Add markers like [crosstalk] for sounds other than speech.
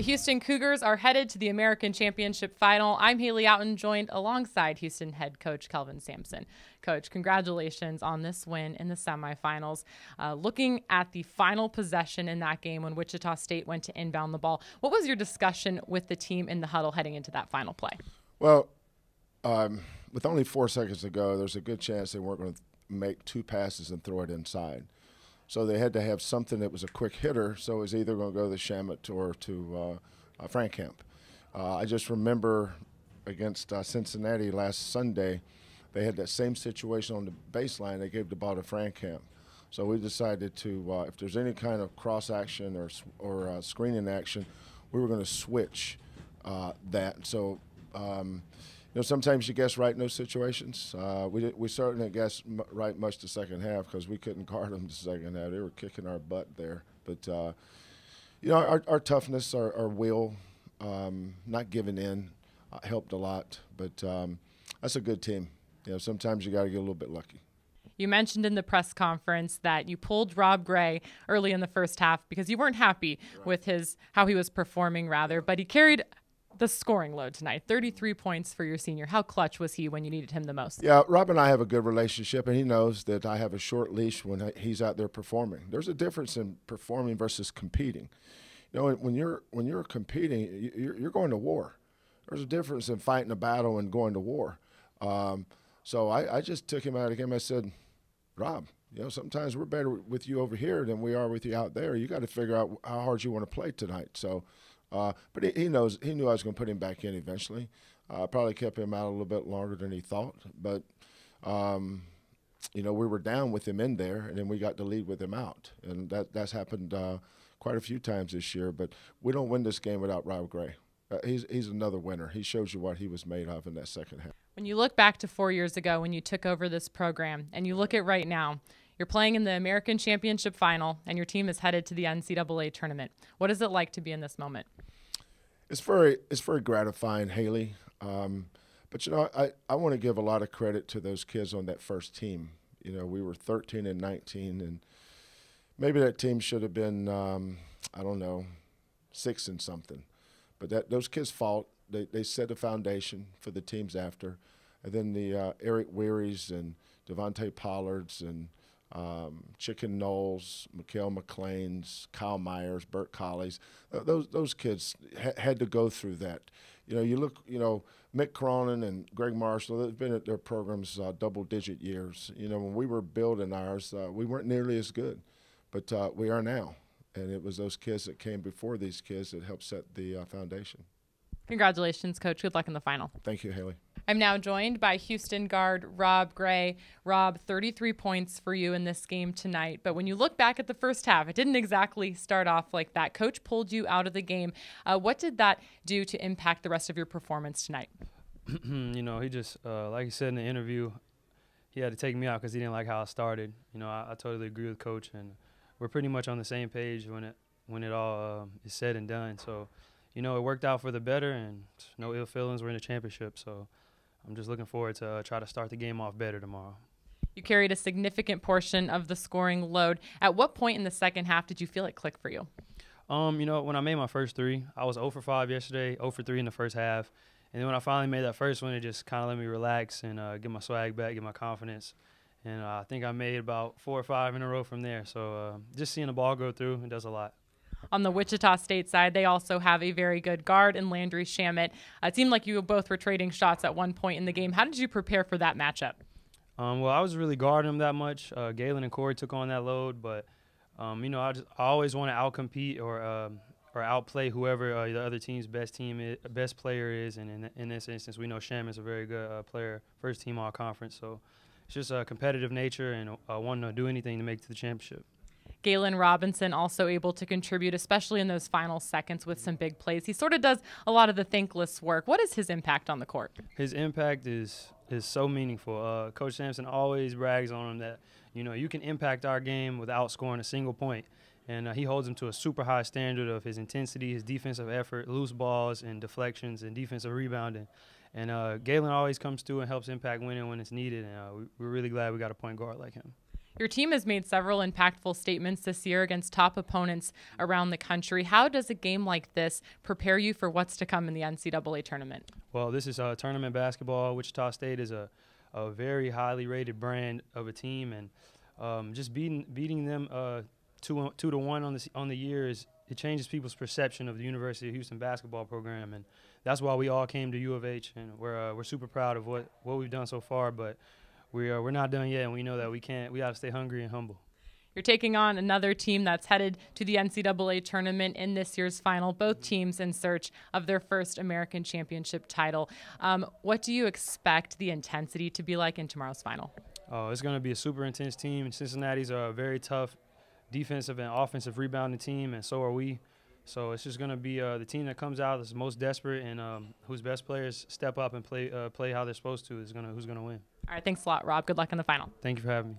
The Houston Cougars are headed to the American Championship final. I'm Haley Outen, joined alongside Houston head coach Kelvin Sampson. Coach, congratulations on this win in the semifinals. Uh, looking at the final possession in that game when Wichita State went to inbound the ball, what was your discussion with the team in the huddle heading into that final play? Well, um, with only four seconds to go, there's a good chance they weren't going to make two passes and throw it inside. So they had to have something that was a quick hitter. So it was either going to go to Shamet or to uh, uh. Uh, I just remember against uh, Cincinnati last Sunday, they had that same situation on the baseline. They gave the ball to Frankamp. So we decided to, uh, if there's any kind of cross action or, or uh, screening action, we were going to switch that. So um, know, sometimes you guess right in those situations. Uh, we we certainly guessed m- right much the second half because we couldn't guard them the second half. They were kicking our butt there. But uh, you know, our, our toughness, our, our will, um, not giving in, uh, helped a lot. But um, that's a good team. You know, sometimes you got to get a little bit lucky. You mentioned in the press conference that you pulled Rob Gray early in the first half because you weren't happy right. with his how he was performing rather, but he carried the scoring load tonight 33 points for your senior. How clutch was he when you needed him the most? Yeah, Rob and I have a good relationship, and he knows that I have a short leash when he's out there performing. There's a difference in performing versus competing. You know, when you're when you're competing, you're, going to war. There's a difference in fighting a battle and going to war. Um, so I, I just took him out of the game. I said, Rob, you know, sometimes we're better with you over here than we are with you out there. You got to figure out how hard you want to play tonight. So uh, but he, he, knows he knew I was going to put him back in eventually. I uh, probably kept him out a little bit longer than he thought, but um, you know we were down with him in there, and then we got to lead with him out, and that that's happened uh, quite a few times this year. But we don't win this game without Rob Gray. Uh, he's he's another winner. He shows you what he was made of in that second half. When you look back to four years ago when you took over this program, and you look at right now, you're playing in the American Championship final, and your team is headed to the NCAA tournament. What is it like to be in this moment? It's very it's very gratifying, Haley. Um, but you know, I, I want to give a lot of credit to those kids on that first team. You know, we were 13 and 19, and maybe that team should have been um, I don't know six and something. But that those kids fought. They they set the foundation for the teams after, and then the uh, Eric Wearies and Devonta Pullards and um, Chicken Knowles, Mikhail McLean's, Kyle Myers, Bert Collies. Uh, those those kids ha- had to go through that. You know, you look, you know, Mick Cronin and Gregg Marshall. They've been at their programs uh, double-digit years. You know, when we were building ours, uh, we weren't nearly as good, but uh, we are now. And it was those kids that came before these kids that helped set the uh, foundation. Congratulations, Coach. Good luck in the final. Thank you, Haley. I'm now joined by Houston guard Rob Gray. Rob, 33 points for you in this game tonight. But when you look back at the first half, it didn't exactly start off like that. Coach pulled you out of the game. Uh, what did that do to impact the rest of your performance tonight? [clears throat] you know, he just, uh, like he said in the interview, he had to take me out because he didn't like how I started. You know, I, I, totally agree with Coach, and we're pretty much on the same page when it when it all uh, is said and done. So, you know, it worked out for the better, and no ill feelings. We're in the championship, so I'm just looking forward to uh, try to start the game off better tomorrow. You carried a significant portion of the scoring load. At what point in the second half did you feel it click for you? Um, you know, when I made my first three, I was 0 for 5 yesterday, 0 for 3 in the first half. And then when I finally made that first one, it just kind of let me relax and uh, get my swag back, get my confidence. And uh, I think I made about four or five in a row from there. So uh, just seeing the ball go through, it does a lot. On the Wichita State side, they also have a very good guard in Landry Shamet. Uh, it seemed like you both were trading shots at one point in the game. How did you prepare for that matchup? Um, well, I was really guarding him that much. Uh, Galen and Corey took on that load, but um, you know, I, just, I always want to outcompete or um, or outplay whoever uh, the other team's best team is, best player is. And in, in this instance, we know Shamet's a very good uh, player, first team all conference. So it's just a competitive nature and uh, wanting to do anything to make it to the championship. Galen Robinson also able to contribute, especially in those final seconds with some big plays. He sort of does a lot of the thankless work. What is his impact on the court? His impact is is so meaningful. Uh, Coach Sampson always brags on him that you know you can impact our game without scoring a single point, and uh, he holds him to a super high standard of his intensity, his defensive effort, loose balls and deflections, and defensive rebounding. And uh, Galen always comes through and helps impact winning when it's needed. And uh, we, we're really glad we got a point guard like him. Your team has made several impactful statements this year against top opponents around the country. How does a game like this prepare you for what's to come in the NCAA tournament? Well, this is uh, tournament basketball. Wichita State is a, a very highly rated brand of a team, and um, just beating beating them uh, two two to one on the on the year is it changes people's perception of the University of Houston basketball program, and that's why we all came to U of H, and we're uh, we're super proud of what what we've done so far, but we are we're not done yet, and we know that we can't. We got to stay hungry and humble. You're taking on another team that's headed to the NCAA tournament in this year's final, both teams in search of their first American championship title. Um, what do you expect the intensity to be like in tomorrow's final? Oh, it's going to be a super intense team. Cincinnati's a very tough defensive and offensive rebounding team, and so are we. So it's just going to be uh, the team that comes out that's most desperate and um, whose best players step up and play uh, play how they're supposed to is going to who's going to win. All right, thanks a lot, Rob. Good luck in the final. Thank you for having me.